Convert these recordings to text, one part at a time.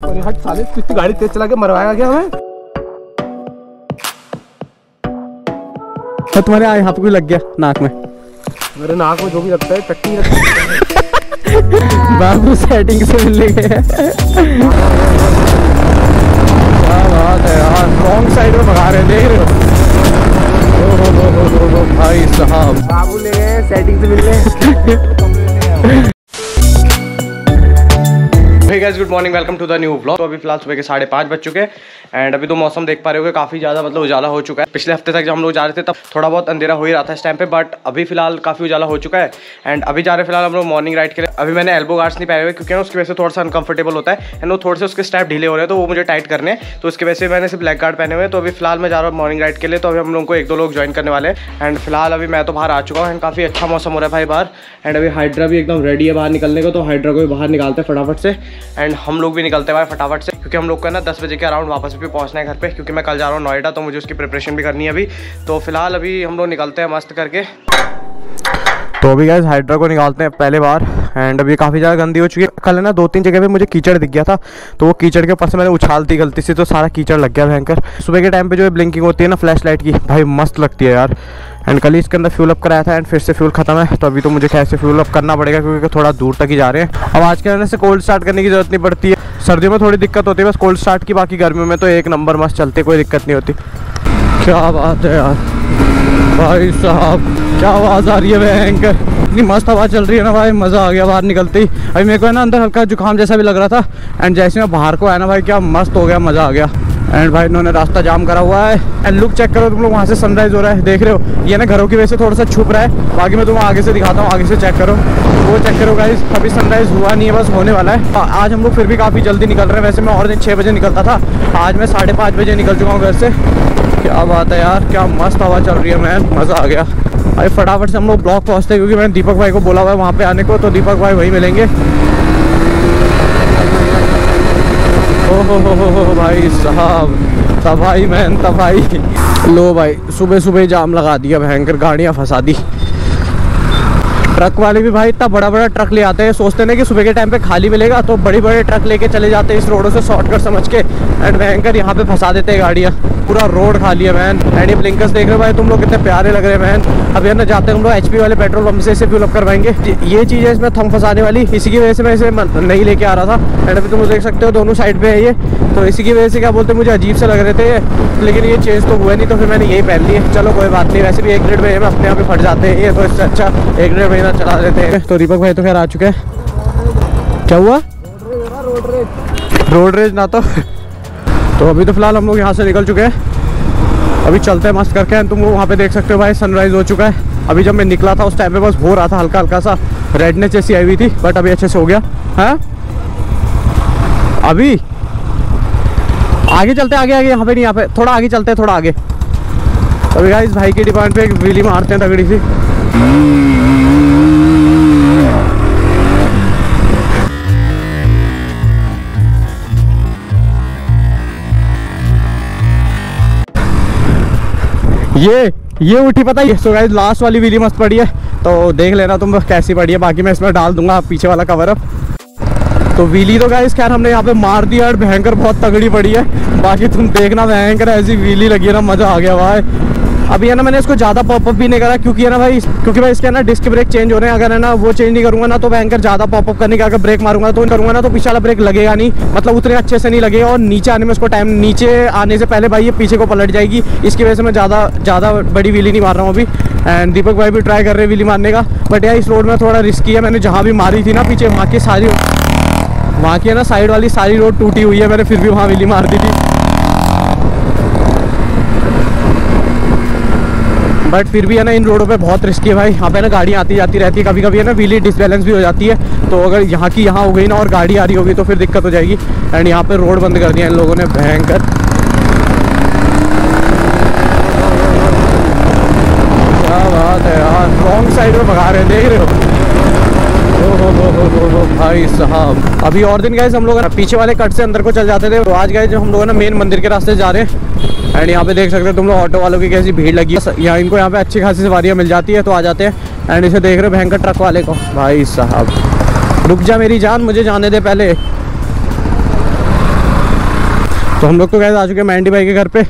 अरे हट साले तू इतनी गाड़ी तेज चला के मरवाएगा क्या हमें। तो तुम्हारे यहाँ पे कोई लग गया नाक में? मेरे नाक में जो भी लगता है टट्टी बाबू सेटिंग से मिल गए। क्या बात है यार रॉन्ग साइड में भगा रहे देख रहे हो। भाई साहब। बाबू ले गए सेटिंग से मिल गए। Good morning welcome to the new blog तो अभी फ़िलहाल सुबह के साढ़े पाँच बज चुके हैं। एंड अभी तो मौसम देख पा रहे हो काफ़ी ज़्यादा मतलब उजाला हो चुका है। पिछले हफ़्ते तक जब हम लोग जा रहे थे, तब थोड़ा बहुत अंधेरा हो ही रहा था इस टाइम पे बट अभी फ़िलहाल काफ़ी उजाला हो चुका है। एंड अभी जा रहे फ़िलहाल हम लोग मॉर्निंग राइड के लिए। अभी मैंने एल्बो गार्ड्स नहीं पाए हुए, क्योंकि ना उसकी वजह से थोड़ा सा अनकंफर्टेबल होता है। एंड वो थोड़े से उसके स्टेप ढीले हो रहे हैं तो वो मुझे टाइट करने तो उसकी वजह से मैंने सिर्फ़ ब्लैक गार्ड पहने हुए तो अभी फ़िलहाल मैं जा रहा हूँ मॉर्निंग राइड के लिए तो अभी हम लोगों को एक दो लोग ज्वाइन करने वाले एंड फ़िलहाल अभी मैं तो बाहर आ चुका हूँ एंड काफ़ी अच्छा मौसम हो रहा है भाई बाहर। एंड अभी हाइड्रा भी एकदम रेडी है बाहर निकलने को तो हाइड्रा को भी बाहर निकालते हैं फटाफट से। एंड हम लोग भी निकलते हैं भाई फटाफट से, क्योंकि हम लोग को ना दस बजे के अराउंड वापस भी पहुँचना है घर पर क्योंकि मैं कल जा रहा हूँ नोएडा तो मुझे उसकी प्रिपरेशन भी करनी है अभी। तो फ़िलहाल अभी हम लोग निकलते हैं मस्त करके। तो अभी गैस हाइड्रा को निकालते हैं पहले बार एंड अभी काफ़ी ज़्यादा गंदी हो चुकी है। कल है ना दो तीन जगह पे मुझे कीचड़ दिख गया था तो वो कीचड़ के ऊपर से मैंने उछाल दी गलती से तो सारा कीचड़ लग गया भयंकर। सुबह के टाइम पे जो ब्लिंकिंग होती है ना फ्लैश लाइट की, भाई मस्त लगती है यार। एंड कल ही इसके अंदर फ्यूल अप कराया था एंड फिर से फ्यूल खत्म है तो अभी तो मुझे कैसे फ्यूल अप करना पड़ेगा, क्योंकि थोड़ा दूर तक ही जा रहे हैं। अब आज के रहने से कोल्ड स्टार्ट करने की ज़रूरत नहीं पड़ती है। सर्दियों में थोड़ी दिक्कत होती है, बस कोल्ड स्टार्ट की बाकी गर्मियों में तो एक नंबर मस्त चलती, कोई दिक्कत नहीं होती। क्या बात है यार। भाई साहब, क्या आवाज़ आ रही है, भयंकर। इतनी मस्त हवा चल रही है ना भाई, मज़ा आ गया बाहर निकलते ही। अभी मेरे को है ना अंदर हल्का जुकाम जैसा भी लग रहा था एंड जैसे मैं बाहर को आया ना भाई, क्या मस्त हो गया, मज़ा आ गया। एंड भाई, इन्होंने रास्ता जाम करा हुआ है। एंड लुक चेक करो, तुम लोग वहाँ से सनराइज हो रहा है। देख रहे हो? ये ना घरों की वजह से थोड़ा सा छुप रहा है। बाकी मैं तुम्हें आगे से दिखाता हूँ, आगे से चेक करो। वो चेक करो गाइस अभी सनराइज हुआ नहीं है, बस होने वाला है। आज हम लोग फिर भी काफ़ी जल्दी निकल रहे हैं। वैसे मैं और दिन छः बजे निकलता था। आज मैं साढ़े पाँच बजे निकल चुका हूँ घर से। क्या बात है यार, क्या मस्त हवा चल रही है मैन मज़ा आ गया। भाई, फटाफट से हम लोग ब्लॉक पहुँचते क्योंकि मैंने दीपक भाई को बोला हुआ है वहाँ पर आने को तो दीपक भाई वहीं मिलेंगे। भाई साहब, तबाही मैन तबाही। लो भाई सुबह सुबह जाम लगा दिया, भयंकर गाड़ियाँ फंसा दी। ट्रक वाले भी भाई इतना बड़ा बड़ा ट्रक ले आते हैं, सोचते ना कि सुबह के टाइम पे खाली मिलेगा तो बड़े बड़े ट्रक लेके चले जाते हैं इस रोडों से शॉर्टकट समझ के एंड भयंकर यहाँ पे फंसा देते हैं गाड़ियाँ। पूरा रोड खाली है मैन एंड ये ब्लिंकर्स देख रहे हो भाई, तुम लोग कितने प्यारे लग रहे हैं मैन अब यार ना जाते हम लोग एचपी वाले पेट्रोल पंप से इसे फ्यूल अप करवाएँगे। ये चीज़ है इसमें थम फंसाने वाली। इसी की वजह से मैं इसे नहीं लेके आ रहा था। एंड अभी तुम देख सकते हो, दोनों साइड पे है ये। तो इसी की वजह से क्या बोलते मुझे अजीब से लग रहे थे लेकिन ये चेंज तो हुआ नहीं तो फिर मैंने यही पहन लिए चलो, कोई बात नहीं, वैसे भी एक डेढ़ महीने में अपने आप ही फट जाते हैं ये तो इससे अच्छा एक डेढ़ महीना चला देते हैं। तो दीपक भाई तो खैर आ चुके हैं। क्या हुआ? रोड रेज ना तो। तो अभी तो फ़िलहाल हम लोग यहाँ से निकल चुके हैं। अभी चलते हैं मस्त करके and तुम वहाँ पे देख सकते हो भाई सनराइज हो चुका है। अभी जब मैं निकला था, उस टाइम पे बस हो रहा था हल्का हल्का सा रेडनेस जैसी आई हुई थी बट अभी अच्छे से हो गया। है? अभी? आगे चलते, आगे आगे, यहाँ पे नहीं, यहाँ पे, थोड़ा आगे चलते हैं, थोड़ा आगे। अभी गाइस भाई की डिमांड पे एक व्हीली मारते हैं तगड़ी सी। ये ये उठी पता है सो गाइस लास्ट वाली वीली मस्त पड़ी है। तो देख लेना तुम कैसी पड़ी है। बाकी मैं इसमें डाल दूँगा पीछे वाला कवर अप तो वीली तो गाइस खैर हमने यहाँ पे मार दिया और भयंकर बहुत तगड़ी पड़ी है। बाकी तुम देखना, भयंकर ऐसी वीली लगी है ना, मज़ा आ गया, भाई। अभी है ना मैंने इसको ज़्यादा पॉपअप भी नहीं करा, क्योंकि है ना भाई, क्योंकि भाई इसके ना डिस्क ब्रेक चेंज हो रहे हैं। अगर है ना वो चेंज नहीं करूँगा ना तो भयंकर ज़्यादा पॉपअप करने का अगर ब्रेक मारूँगा तो करूँगा ना तो पीछे वाला ब्रेक लगेगा नहीं। मतलब उतने अच्छे से नहीं लगेगा और नीचे आने में उसको टाइम नीचे आने से पहले भाई ये पीछे को पलट जाएगी। इसकी वजह से मैं ज़्यादा ज़्यादा बड़ी व्हीली नहीं मार रहा हूँ अभी। एंड दीपक भाई भी ट्राई कर रहे हैं व्हीली मारने का। बट यार, इस रोड में थोड़ा रिस्की है। मैंने जहाँ भी मारी थी ना पीछे, वहाँ की सारी, वहाँ की है ना साइड वाली सारी रोड टूटी हुई है। मैंने फिर भी वहाँ व्हीली मार दी थी। बट फिर भी है ना इन रोडों पे बहुत रिस्की है भाई। यहाँ पे ना गाड़ियाँ आती जाती रहती है कभी कभी है ना व्हीली डिसबैलेंस भी हो जाती है। तो अगर यहाँ की यहाँ हो गई ना और गाड़ी आ रही होगी तो फिर दिक्कत हो जाएगी। एंड यहाँ पर रोड बंद कर दिया इन लोगों ने, भयंकर। क्या बात है यार रॉन्ग साइड में भगा रहे हैं, देख रहे हो। भाई साहब। अभी और दिन गए हम लोग ना पीछे वाले कट से अंदर को चल जाते थे। तो आज गए हम लोग ना मेन मंदिर के रास्ते जा रहे हैं। एंड यहाँ पे देख सकते हो तुम लोग ऑटो वालों की कैसी भीड़ लगी यहाँ इनको यहाँ पे अच्छी खासी सवारियाँ मिल जाती है तो आ जाते हैं। एंड इसे देख रहे हो भयंकर ट्रक वाले को। भाई साहब। रुक जा मेरी जान, मुझे जाने दे पहले। तो हम लोग तो गए आ चुके हैं मैंडी भाई के घर पे।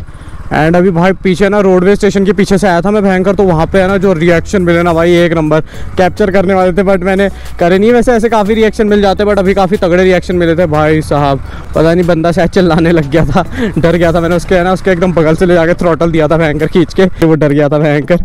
एंड अभी भाई पीछे ना रोडवे स्टेशन के पीछे से आया था मैं भयंकर तो वहाँ पे है ना जो रिएक्शन मिले ना भाई एक नंबर कैप्चर करने वाले थे बट मैंने करे नहीं वैसे ऐसे काफ़ी रिएक्शन मिल जाते बट अभी काफ़ी तगड़े रिएक्शन मिले थे भाई साहब. पता नहीं बंदा शायद चिल्लाने लग गया था डर गया था मैंने उसके है ना उसके एकदम बगल से ले जाकर थ्रोटल दिया था भयंकर खींच के वो डर गया था भयंकर.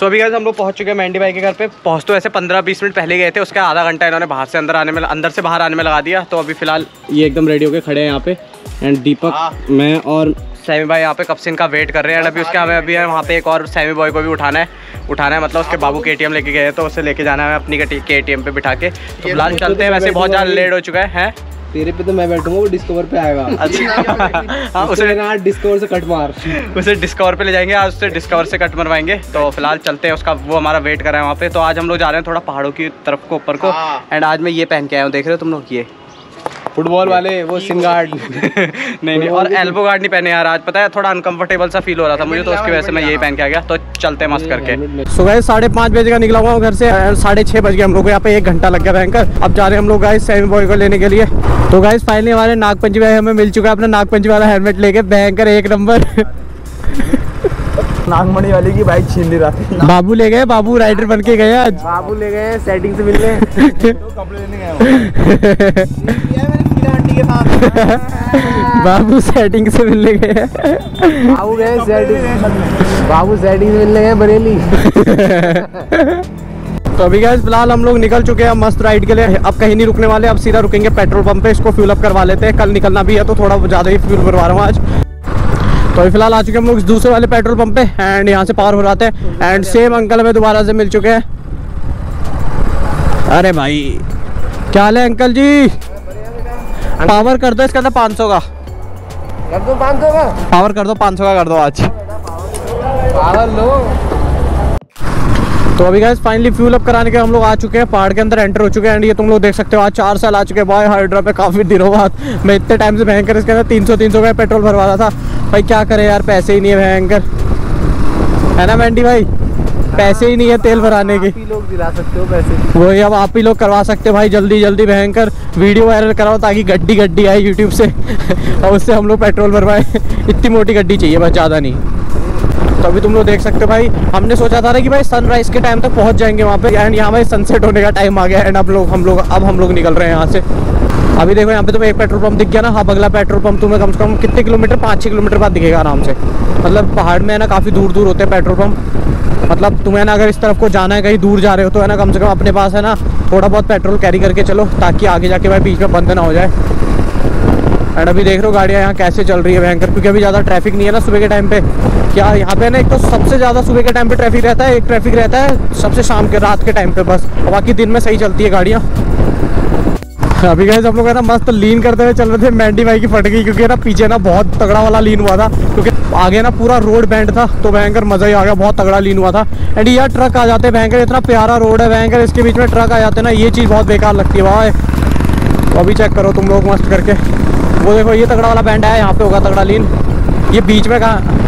सो अभी गाइस हम लोग पहुँच चुके हैं मैंडी भाई के घर पे. पहुँच तो ऐसे पंद्रह बीस मिनट पहले गए थे उसका आधा घंटा इन्होंने बाहर से अंदर आने में अंदर से बाहर आने में लगा दिया. तो अभी फ़िलहाल ये एकदम रेडी होके खड़े हैं यहाँ पे. एंड दीपक मैं और सैमी भाई यहाँ पे कब से इनका वेट कर रहे हैं एंड अभी उसके हमें अभी वहाँ पे एक और सैमी बॉय को भी उठाना है। उठाना है मतलब उसके बाबू के लेके गए तो उसे लेके जाना है अपनी के टी पे बिठा के। तो फ़िलहाल चलते हैं वैसे बहुत ज़्यादा लेट हो चुका है, है? तेरे पे तो मैं बैठूँगा वो डिस्कवर पे आएगा। अच्छा। हाँ उसे डिस्कवर से कट मार। उसे डिस्कवर पे ले जाएँगे आज उसे डिस्कवर से कट मरवाएँगे। तो फ़िलहाल चलते हैं उसका वो हमारा वेट कर रहा है वहाँ पे। तो आज हम लोग जा रहे हैं थोड़ा पहाड़ों की तरफ़ को ऊपर को। एंड हाँ। आज मैं ये पहन के आया हूँ देख रहे हो तुम लोग? ये। फुटबॉल वाले वो सिंग गार्ड नहीं नहीं और एल्बो गार्ड नहीं पहने यार आज पता है थोड़ा अनकंफर्टेबल सा फील हो रहा था मुझे तो उसकी वजह से मैं यही पहन के आ गया तो चलते मस्त करके। सुबह साढ़े पाँच बजे का निकला हुआ घर से साढ़े छः बज गए हम लोग यहाँ पे एक घंटा लग गया भयंकर। अब जा रहे हैं हम लोग गाइस सेमी बॉय को लेने के लिए। तो गाइस फाइनली हमारे नागपंचमी हमें मिल चुका है अपना नागपंचमी वाला हेलमेट लेके भयंकर एक नंबर। नागमणि वाली की बाइक छीन ली रहा बाबू ले गए बाबू राइडर बन के गए आज। बाबू ले गए सेटिंग से मिलने कपड़े लेने गए। बाबू सेटिंग से मिलने गए। बाबू गए सेटिंग बाबू सेटिंग से मिलने गए बरेली। तो अभी गए फ़िलहाल हम लोग निकल चुके हैं मस्त राइड के लिए। अब कहीं नहीं रुकने वाले अब सीधा रुकेंगे पेट्रोल पंप पे इसको फ्यूल अप करवा लेते हैं। कल निकलना भी है तो थोड़ा ज़्यादा ही फ्यूल भरवा रहा हूँ आज। तो अभी फ़िलहाल आ चुके हम लोग दूसरे वाले पेट्रोल पंप पे एंड यहाँ से पावर भराते हैं एंड सेम अंकल हमें दोबारा से मिल चुके हैं। अरे भाई क्या हाल है अंकल जी? पावर कर दो इसका अंदर पाँच सौ का। कर दो पाँच सौ का। पावर कर दो पाँच सौ का कर दो आज। पावर लो। तो अभी गैस फाइनली फ्यूल अप कराने के हम लोग आ चुके हैं पहाड़ के अंदर एंटर हो चुके हैं एंड ये तुम लोग देख सकते हो आज चार साल आ चुके हैं भाई हाइड्रा पे काफ़ी दिनों बाद। मैं इतने टाइम से भयंकर इसके अंदर तीन सौ तीन सौ का पेट्रोल भरवा रहा था। भाई क्या करे यार पैसे ही नहीं है भयंकर। है ना मैंडी भाई? पैसे ही नहीं है तेल भराने के। लोग दिला सकते हो पैसे। वही अब आप ही लोग करवा सकते हो भाई जल्दी जल्दी भयंकर। वीडियो वायरल कराओ ताकि गड्डी गड्डी आए यूट्यूब से। और उससे हम लोग पेट्रोल भरवाए। इतनी मोटी गड्डी चाहिए बस ज़्यादा नहीं। तो अभी तुम लोग देख सकते हो भाई, हमने सोचा था ना कि भाई सनराइज के टाइम तक पहुँच जाएँगे वहाँ पे एंड यहाँ भाई सनसेट होने का टाइम आ गया एंड अब लोग, हम लोग, अब हम लोग निकल रहे हैं यहाँ से। अभी देखो यहाँ पे तुम्हें एक पेट्रोल पंप दिख गया ना हाँ अगला पेट्रोल पंप तुम्हें कम से कम कितने किलोमीटर पाँच छः किलोमीटर बाद दिखेगा आराम से। मतलब पहाड़ में है ना, काफ़ी दूर दूर होते हैं पेट्रोल पंप मतलब तुम्हें ना अगर इस तरफ़ को जाना है, कहीं दूर जा रहे हो तो है ना, कम से कम अपने पास है ना, थोड़ा बहुत पेट्रोल कैरी करके चलो, ताकि आगे जाके भाई बीच में बंद ना हो जाए। एंड अभी देख रहे हो गाड़ियाँ यहाँ कैसे चल रही है भयंकर, क्योंकि अभी ज़्यादा ट्रैफ़िक नहीं है ना सुबह के टाइम पे। क्या यहाँ पे ना एक तो सबसे ज़्यादा सुबह के टाइम पे ट्रैफ़िक रहता है, एक ट्रैफ़िक रहता है सबसे शाम के, रात के टाइम पे बस। बाकी दिन में सही चलती है गाड़ियाँ। अभी गए हम लोग है ना मस्त लीन करते हुए चल रहे थे मैंडी भाई की फट गई क्योंकि ना पीछे ना बहुत तगड़ा वाला लीन हुआ था, क्योंकि आगे ना पूरा रोड बैंड था तो भयंकर मज़ा ही आ गया, बहुत तगड़ा लीन हुआ था। एंड यार ट्रक आ जाते भयंकर इतना प्यारा रोड है, भयंकर इसके बीच में ट्रक आ जाते ना, ये चीज़ बहुत बेकार लगती है, भाई। तो अभी चेक करो तुम लोग मस्त करके। वो देखो, ये तगड़ा वाला बैंड है यहाँ पे होगा तगड़ा लीन ये बीच में कहा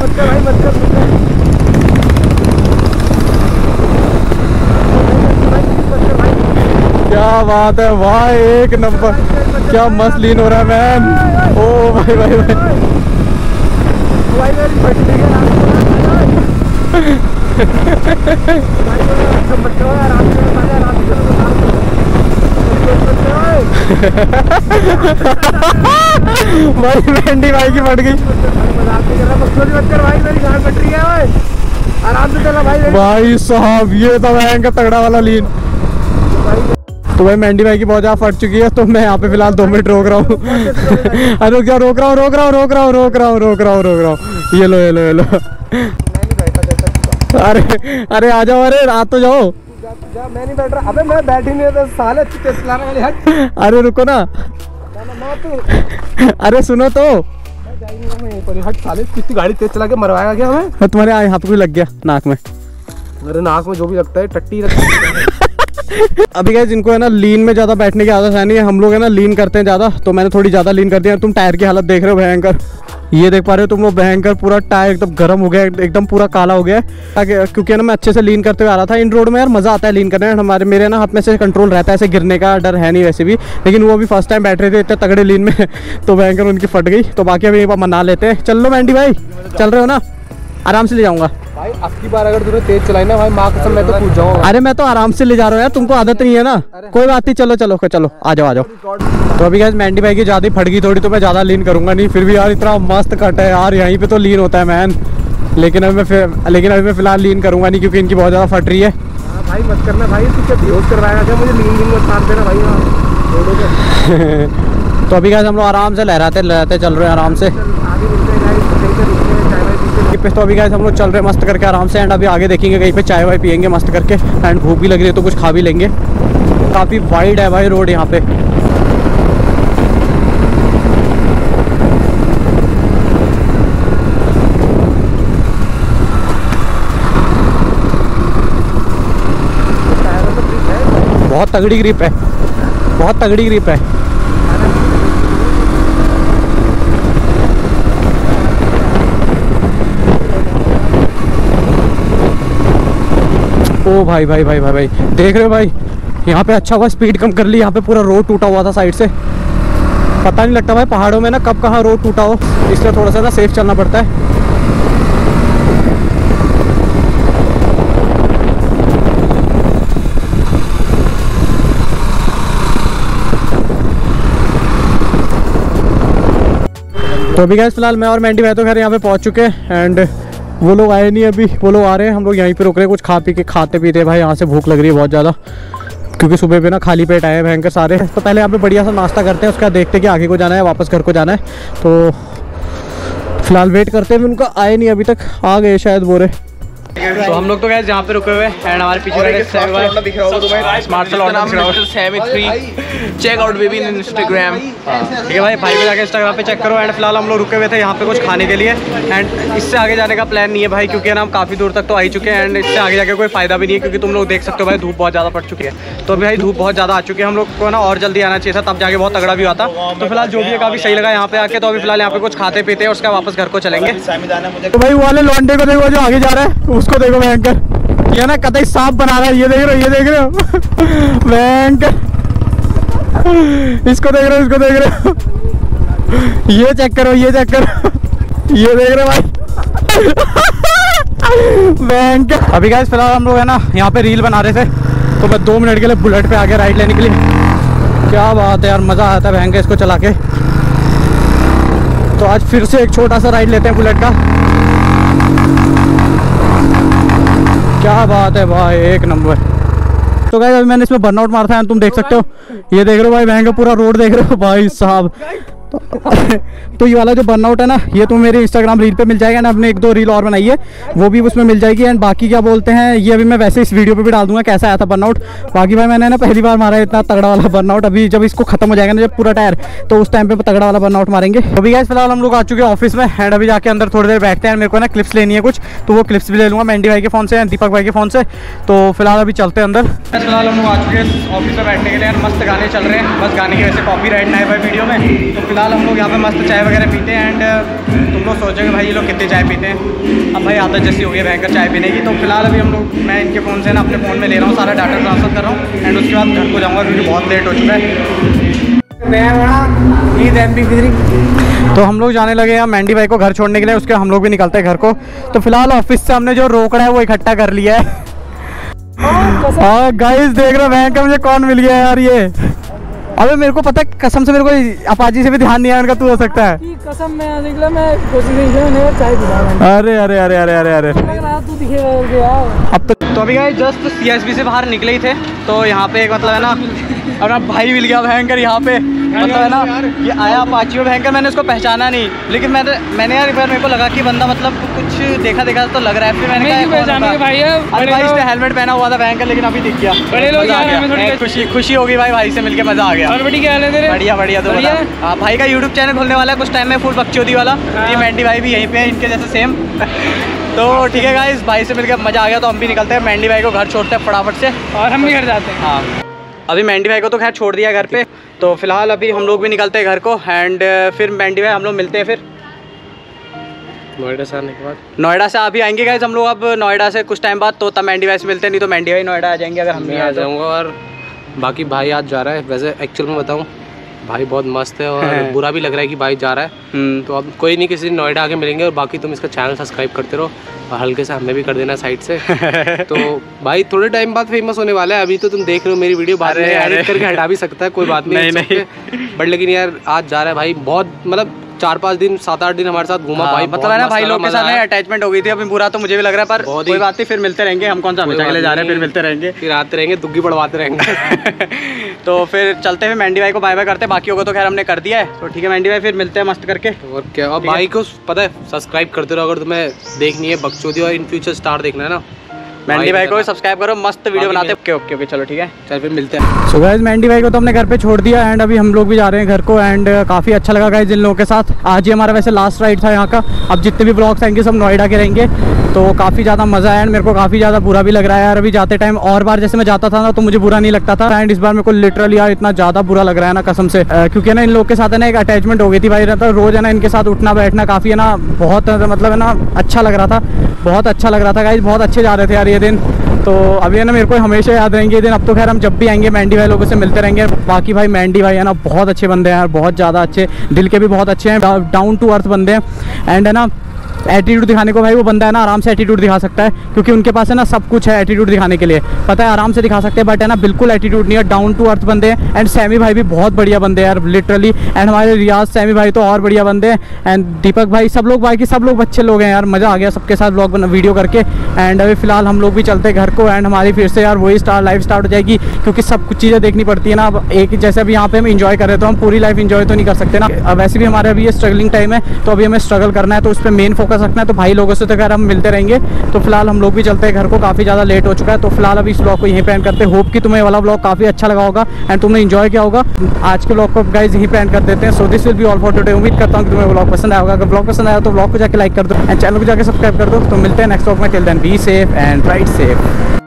मत कर भाई। मत कर क्या बात है? भाई एक नंबर। क्या मस्त लीन हो रहा है मैम ओ, भाई भाई भाई। भाई, भिंडी भाई की फट गई। आराम से चला भाई भाई साहब, ये तो भयंकर तगड़ा वाला लीन तो भाई मैंडी भाई की बहुत ज़्यादा फट चुकी है तो मैं यहाँ पे फ़िलहाल दो मिनट रोक रहा हूँ। अरे रुक जाओ रोक रहा हूँ रोक रहा हूँ रोक रहा हूँ रोक रहा हूँ रोक रहा हूँ रोक रहा हूँ। ये लो ये लो ये लो। अरे अरे आ जाओ अरे रात तो जाओ। मैं नहीं बैठ रहा अबे मैं बैठ ही नहीं साले चलाने वाली हट अरे रुको ना। तू अरे सुनो तो। कितनी गाड़ी तेज चला के मरवाएगा क्या हमें। हाँ, तुम्हारे यहाँ पे लग गया नाक में? मेरे नाक में जो भी लगता है टट्टी लगती अभी क्या जिनको है ना लीन में ज़्यादा बैठने की आदत है नहीं है हम लोग है ना लीन करते हैं ज़्यादा तो मैंने थोड़ी ज़्यादा लीन कर दिया तुम टायर की हालत देख रहे हो भयंकर। ये देख पा रहे हो तुम वो भयंकर पूरा टायर एकदम गर्म हो गया, एकदम पूरा काला हो गया क्योंकि ना मैं अच्छे से लीन करते हुए आ रहा था। इन रोड में यार मज़ा आता है लीन करने में। हमारे, मेरे ना हाथ में से कंट्रोल रहता है ऐसे गिरने का, डर है नहीं वैसे भी। लेकिन वो भी फ़र्स्ट टाइम बैठ रहे थे, इतने तगड़े लीन में तो भयंकर उनकी फट गई। तो बाकी अभी मना लेते हैं। चल लो मैंडी भाई। चल रहे हो ना? आराम से ले जाऊँगा। भाई अब की बार अगर तूने तेज चलाई ना भाई माँ कसम मैं तो पूछ जाऊँगा। अरे मैं तो आराम से ले जा रहा हूँ यार तुमको आदत नहीं है ना? कोई बात नहीं चलो चलो चलो आ जाओ आ जाओ। तो अभी गैस मैंडी भाई की ज़्यादा फट गई थोड़ी तो मैं ज़्यादा लीन करूँगा नहीं। फिर भी यार इतना मस्त कट है यार यहीं पे तो लीन होता है मैन लेकिन अभी मैं फिर लेकिन अभी मैं फ़िलहाल लीन करूँगा नहीं क्योंकि इनकी बहुत ज़्यादा फट रही है। हाँ भाई मत करना भाई तू बेहोश करवाएगा क्या मुझे नींद नींद मत मार देना भाई हाँ। तो अभी गैस हम लोग आराम से लहराते लहराते चल रहे हैं आराम से आगे मिलते हैं गाइस कहीं पे रुकते हैं पे तो अभी गैस हम लोग चल रहे हैं मस्त करके, आराम से एंड अभी आगे देखेंगे, कहीं पे चाय वाय पियेंगे मस्त करके एंड भूख भी लग रही है तो कुछ खा भी लेंगे। काफ़ी वाइड है भाई रोड यहाँ पे। बहुत तगड़ी ग्रिप है, बहुत तगड़ी ग्रिप है। ओ भाई भाई भाई भाई भाई। देख रहे हो भाई, यहाँ पे अच्छा हुआ स्पीड कम कर ली, यहाँ पे पूरा रोड टूटा हुआ था साइड से। पता नहीं लगता भाई, पहाड़ों में ना कब कहाँ रोड टूटा हो, इसलिए थोड़ा सा ना सेफ़ चलना पड़ता है। तो अभी गैस फ़िलहाल मैं और मैंडी भाई तो खैर यहाँ पे पहुँच चुके हैं एंड वो लोग आए नहीं अभी, वो लोग आ रहे हैं, हम लोग यहीं पे रुक रहे हैं, कुछ खा पी के खाते पीते हैं। भाई, यहाँ से भूख लग रही है बहुत ज़्यादा, क्योंकि सुबह पे ना खाली पेट आए भयंकर सारे। तो पहले यहाँ पे बढ़िया सा नाश्ता करते हैं, उसके बाद देखते हैं कि आगे को जाना है, वापस घर को जाना है। तो फ़िलहाल वेट करते हैं उनका आए नहीं अभी तक, आ गए शायद बोरे तो हम लोग तो गए जहाँ पे रुके हुए एंड हमारे पीछे खड़े दिख रहा होगा तुम्हें। स्मार्ट सा लौंडा दिख रहा होगा। Check out baby in Instagram ठीक है भाई भाई को जाके इंस्टाग्राम पे चेक करो एंड फ़िलहाल हम लोग रुके हुए थे यहाँ पे कुछ खाने के लिए। एंड इससे आगे जाने का प्लान नहीं है भाई क्योंकि ना हम काफ़ी दूर तक तो आ ही चुके हैं एंड इससे आगे जाके कोई फ़ायदा भी नहीं है क्योंकि तुम लोग देख सकते हो भाई धूप बहुत ज़्यादा पड़ चुकी है। तो अभी भाई धूप बहुत ज़्यादा आ चुकी है। हम लोग को ना और जल्दी आना चाहिए था तब जाके बहुत तगड़ा भी आता तो फ़िलहाल जो भी है काफ़ी सही लगा यहाँ पे आके। तो अभी फ़िलहाल यहाँ पे कुछ खाते पीते हैं उसके वापस घर को चलेंगे। तो भाई वो वाले लौंडे को देखो जो आगे जा रहा है। उसको देखो भयंकर ये ना कतई सांप बना रहा है, ये देख रहे हो, ये देख रहे हो। भयंकर इसको देख रहे हो, इसको देख रहे हो। ये चेक करो, ये चेक करो। ये देख रहे हो भाई। भयंकर अभी गाइस फ़िलहाल हम लोग है ना, यहाँ पे रील बना रहे थे। तो मैं दो मिनट के लिए बुलेट पे आके राइड लेने के लिए। क्या बात है यार, मज़ा आता है भयंकर इसको चला के। तो आज फिर से एक छोटा सा राइड लेते हैं बुलेट का। क्या बात है भाई, एक नंबर। तो गाइस अभी मैंने इसमें बर्नआउट मारा था तुम देख सकते हो। ये देख रहे हो भाई महँगा पूरा रोड देख रहे हो, भाई साहब। तो, तो ये वाला जो बर्नआउट है ना ये तो मेरे इंस्टाग्राम रील पे मिल जाएगा ना अपने एक दो रील और बनाई है वो भी उसमें मिल जाएगी एंड बाकी क्या बोलते हैं ये अभी मैं वैसे इस वीडियो पे भी डाल दूँगा कैसा आया था बर्नआउट बाकी भाई मैंने ना पहली बार मारा इतना तगड़ा वाला बर्नआउट अभी जब इसको खत्म हो जाएगा ना जब पूरा टायर तो उस टाइम पे तगड़ा वाला बर्नआउट मारेंगे। अभी गाइस फ़िलहाल हम लोग आ चुके हैं ऑफ़िस में एंड अभी जाके अंदर थोड़ी देर बैठते हैं मेरे को ना क्लिप्स लेनी है कुछ तो वो क्लिप्स भी ले लूँगा मैंडी भाई के फ़ोन से दीपक भाई के फ़ोन से। तो फ़िलहाल अभी चलते हैं अंदर। फ़िलहाल हम लोग आ चुके हैं ऑफ़िस में बैठने के लिए मस्त गाने चल रहे हैं। बस गाने की वजह से कॉपी राइट ना है भाई वीडियो में तो फ़िलहाल हम लोग यहाँ पे मस्त चाय वगैरह पीते हैं एंड तुम लोग सोचोगे भाई ये लोग कितनी चाय पीते हैं। अब भाई आदत जैसी हो गई भयंकर चाय पीने की तो फ़िलहाल अभी हम लोग मैं इनके फ़ोन से ना अपने फ़ोन में ले रहा हूँ सारा डाटा ट्रांसफ़र कर रहा हूँ एंड उसके बाद घर को जाऊँगा क्योंकि बहुत लेट हो चुका है। तो हम लोग जाने लगे हैं मैंडी भाई को घर छोड़ने के लिए उसके हम लोग भी निकलते हैं घर को। तो फ़िलहाल ऑफ़िस से हमने जो रोकड़ा है वो इकट्ठा कर लिया है। हाँ गाइस देख रहे हो मुझे कौन मिल गया है यार ये। अबे मेरे को पता है कसम से मेरे को अपाजी से भी ध्यान नहीं आया उनका तू हो सकता है। कसम मैं निकला मैं कोशिश नहीं चाय पिला अरे अरे अरे अरे अरे अरे। लग रहा तू दिखेगा करके यार। अब तो तो अभी गाइस जस्ट सीएसबी से बाहर निकले ही थे तो यहाँ पे एक मतलब है ना अपना भाई मिल गया भयंकर यहाँ पे। मतलब है ना ये आया पाचियो भयंकर मैंने उसको पहचाना नहीं। लेकिन मैंने मैंने यार एक बार मेरे को लगा कि बंदा मतलब कुछ देखा देखा तो लग रहा है। फिर मैंने कहा? भाई अरे भाई इसने हेलमेट पहना हुआ था भयंकर लेकिन अभी दिख गया। बड़े लोग खुशी खुशी होगी भाई भाई से मिलके मज़ा आ गया। और है बढ़िया बढ़िया तो बढ़िया? हाँ भाई का यूट्यूब चैनल खुलने वाला है कुछ टाइम में फुल बकचोदी वाला। ये मैंडी भाई भी यहीं पे है इनके जैसे सेम तो ठीक है गाइस भाई से मिलकर मज़ा आ गया तो हम भी निकलते हैं। मैंडी भाई को घर छोड़ते हैं फटाफट से। और हम भी घर जाते हैं। हाँ। अभी मैंडी भाई को तो खैर छोड़ दिया घर पे। तो फ़िलहाल अभी हम लोग भी निकलते हैं घर को एंड फिर मैंडी भाई हम लोग मिलते हैं फिर। नोएडा से आने के बाद? नोएडा से अभी आएँगे गाइज़ हम लोग अब। नोएडा से कुछ टाइम बाद तो तब मैंडी भाई से मिलते हैं नहीं तो मैंडी भाई नोएडा आ जाएँगे अगर हम आ तो। जाऊँगा और बाकी भाई आज जा रहा है। वैसे एक्चुअल में बताऊँ भाई बहुत मस्त है और बुरा भी लग रहा है कि भाई जा रहा है। हम्म, तो अब कोई नहीं किसी दिन नोएडा आके मिलेंगे और बाकी तुम इसका चैनल सब्सक्राइब करते रहो और हल्के से हमें भी कर देना साइड से। तो भाई थोड़े टाइम बाद फ़ेमस होने वाला है। अभी तो तुम देख रहे हो मेरी वीडियो बाहर में एडिट करके हटा भी सकता है कोई बात नहीं नहीं, बट लेकिन यार आज जा रहा है भाई बहुत मतलब चार पाँच दिन सात आठ दिन हमारे साथ घूमा हाँ, भाई मतलब है ना भाई लोग के साथ अटैचमेंट हो गई थी अभी बुरा तो मुझे भी लग रहा है पर बहुत ही- कोई बात नहीं फिर मिलते रहेंगे हम कौन सा हमेशा के लिए जा रहे हैं फिर मिलते रहेंगे। फिर आते रहेंगे दुग्गी बढ़वाते रहेंगे। तो फिर चलते हुए मैंडी भाई को बाय बाय करते हैं बाकी होगा तो खैर हमने कर दिया है। तो ठीक है मैंडी भाई फिर मिलते हैं मस्त करके। और क्या? और भाई को पता है सब्सक्राइब करते रहो अगर तुम्हें देखनी है बकचोदी और इन फ्यूचर स्टार देखना है ना। मैंडी भाई को भी सब्सक्राइब करो मस्त वीडियो बनाते ओके ओके ओके चलो ठीक है? चल फिर मिलते हैं। सो गाइज़ मैंडी भाई को तो हमने घर पे छोड़ दिया एंड अभी हम लोग भी जा रहे हैं घर को एंड काफ़ी अच्छा लगा गाइज़ इन लोगों के साथ। आज ही हमारा वैसे लास्ट राइड था यहाँ का। अब जितने भी ब्लॉग्स आएँगे सब नोएडा के रहेंगे। तो काफ़ी ज़्यादा मज़ा आया एंड मेरे को काफ़ी ज़्यादा बुरा भी लग रहा है यार। अभी जाते टाइम और बार जैसे मैं जाता था ना तो मुझे बुरा नहीं लगता था। एंड इस बार मेरे को लिटरली यार इतना ज़्यादा बुरा लग रहा है ना कसम से। क्योंकि ना इन लोग के साथ है ना एक अटैचमेंट हो गई थी भाई। तो रोज़ है ना इनके साथ उठना बैठना काफ़ी है ना बहुत मतलब है ना अच्छा लग रहा था। बहुत अच्छा लग रहा था गाइज़ बहुत अच्छे जा रहे थे यार ये दिन। तो अभी है ना मेरे को हमेशा याद रहेंगे ये दिन। अब तो खैर हम जब भी आएँगे मैंडी भाई लोगों से मिलते रहेंगे। बाकी भाई मैंडी भाई है ना, बहुत अच्छे बंदे हैं यार, बहुत ज़्यादा अच्छे, दिल के भी बहुत अच्छे हैं डाउन टू अर्थ बंदे हैं। एंड है ना एटीट्यूड दिखाने को भाई, वो बंदा है ना, आराम से एटीट्यूड दिखा सकता है, क्योंकि उनके पास है ना सब कुछ है एटीट्यूड दिखाने के लिए। पता है, आराम से दिखा सकते हैं बट है ना, बिल्कुल एटीट्यूड नहीं है। डाउन टू अर्थ बंदे हैं एंड सैमी भाई भी बहुत बढ़िया बंदे हैं यार लिटरली एंड हमारे रियाज सैमी भाई तो और बढ़िया बंदे हैं एंड दीपक भाई, सब लोग भाई की सब लोग अच्छे लोग हैं यार, मज़ा आ गया सबके साथ ब्लॉग वीडियो करके एंड अभी फ़िलहाल हम लोग भी चलते घर को एंड हमारी फिर से यार वही स्टार लाइफ स्टार्ट हो जाएगी, क्योंकि सब कुछ चीज़ें देखनी पड़ती है ना, अब एक जैसे अभी यहाँ पे हम इंजॉय कर रहे तो हम पूरी लाइफ इंजॉय तो नहीं कर सकते ना। वैसे भी हमारे अभी ये स्ट्रगलिंग टाइम है तो अभी हमें स्ट्रगल करना है तो उस पर मेन फोकस रखना है तो भाई लोगों से तो खैर हम मिलते रहेंगे। तो फ़िलहाल हम लोग भी चलते हैं, घर को काफ़ी ज़्यादा लेट हो चुका है। तो फ़िलहाल अभी इस ब्लॉग को यहीं पे एंड करते हैं। होप कि तुम्हें वाला ब्लॉग काफ़ी अच्छा लगा होगा एंड तुमने इन्जॉय किया होगा। आज के ब्लॉग को गाइज़ यहीं पे एंड कर देते हैं। So this will be all for today उम्मीद करता हूँ कि तुम्हें ब्लॉग पसंद आएगा अगर ब्लॉग पसंद आया तो ब्लॉग को जाकर लाइक कर दो एंड चैनल को जाकर सब्सक्राइब कर दो। तो मिलते हैं नेक्स्ट ब्लॉग में। Till then be safe and right safe